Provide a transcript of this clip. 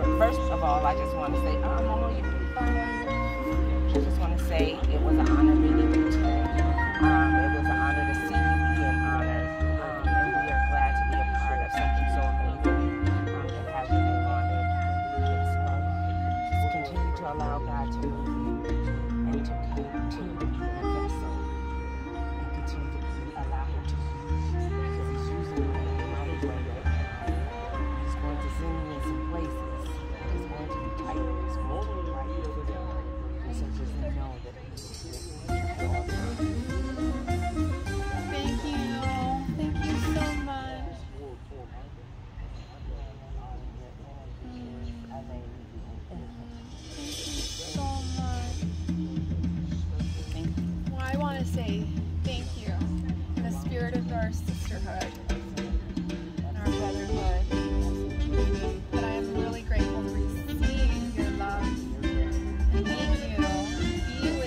first of all, I just want to say, oh, Mama, you. I just want to say it was an honor meeting you today. Um, it was an honor to see you being honored, um, and we are glad to be a part of something so amazing um, and have you being honored. And so just continue to allow God to move you and to continue Thank you. Thank you so much. Thank you so much. I want to say thank you in the spirit of our sisterhood.